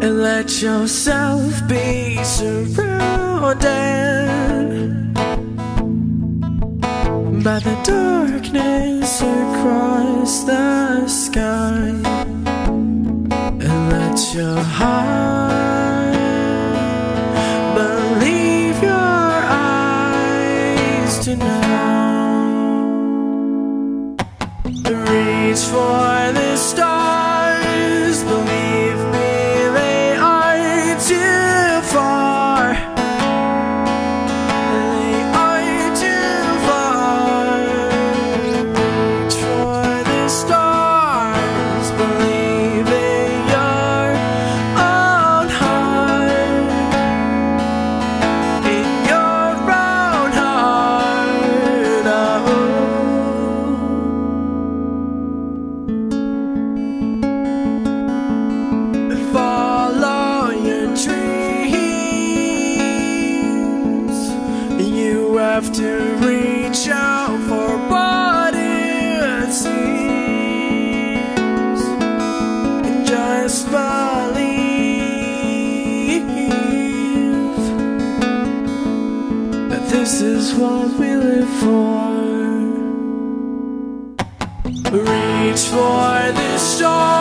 and let yourself be surrounded by the darkness across the sky. And let your heart to reach out for what it seems. And just believe that this is what we live for. Reach for the stars.